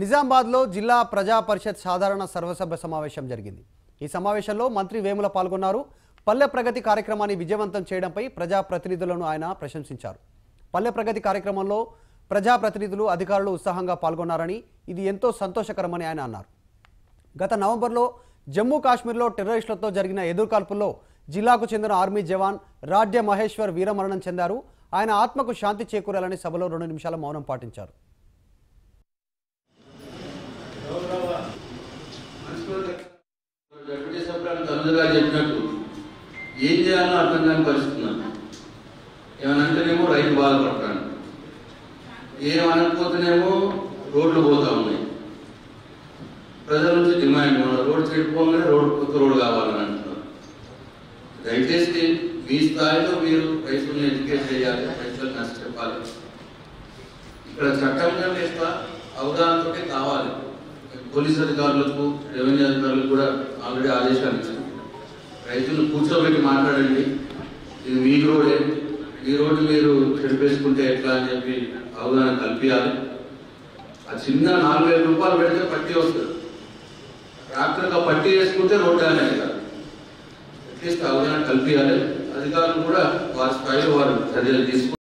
నిజామాబాద్లో జిల్లా ప్రజా పరిషత్ సాధారణ సర్వసభ్య సమావేశం జరిగింది. ఈ సమావేశంలో మంత్రి వేముల పాల్గొన్నారు. పల్లె ప్రగతి కార్యక్రమాన్ని విజయవంతం చేయడంపై ప్రజా ప్రతినిధులను ఆయన ప్రశంసించారు. పల్లె ప్రగతి కార్యక్రమంలో ప్రజా ప్రతినిధులు అధికారులు ఉత్సాహంగా పాల్గొన్నారని ఇది ఎంతో సంతోషకరమని ఆయన అన్నారు. గత నవంబర్లో జమ్మూ కాశ్మీర్లో టెర్రరిస్టులతో జరిగిన ఎదుర్కాల్పుల్లో జిల్లాకు చెందిన ఆర్మీ జవాన్ రాడ్య మహేశ్వర్ వీరమరణం చెందారు. ఆయన ఆత్మకు శాంతి చేకూరాలని సభలో రెండు నిమిషాల మౌనం పాటించారు. చేసినప్పుడు సభ్యులు చెప్పినట్టు ఏం చేయాలో అర్థం కాని పరిస్థితి ఏమనంటేనేమో రైతు బాధపడతాను ఏమనకపోతేనేమో రోడ్లు పోతా ఉన్నాయి. ప్రజల నుంచి డిమాండ్ రోడ్డు రోడ్ చెడిపోగానే రోడ్డు కొత్త రోడ్డు కావాలని అంటున్నారు. దయచేసి మీ స్థాయిలో మీరు రైతులను ఎడ్యుకేట్ చేయాలి రైతులకు నష్టం చెప్పాలి. ఇక్కడ చట్టం లేక అవగాహనతో కావాలి. పోలీస్ అధికారులకు రెవెన్యూ అధికారులకు కూడా ఆల్రెడీ ఆదేశాలు ఇచ్చాను రైతులు కూర్చోబెట్టి మాట్లాడండి. ఇది మీ రోడే. ఈ రోడ్డు మీరు చెడిపేసుకుంటే ఎట్లా అని చెప్పి అవగాహన కల్పించాలి ఆ చిన్న నాలుగు వేల రూపాయలు పెడితే పట్టి వస్తుంది. ట్రాక్టర్గా పట్టి వేసుకుంటే రోడ్డు అనేది కాదు. అట్లీస్ట్ అవగాహన కల్పించాలి అధికారులు కూడా వారి స్థాయిలో వారు చర్యలు తీసుకుంటారు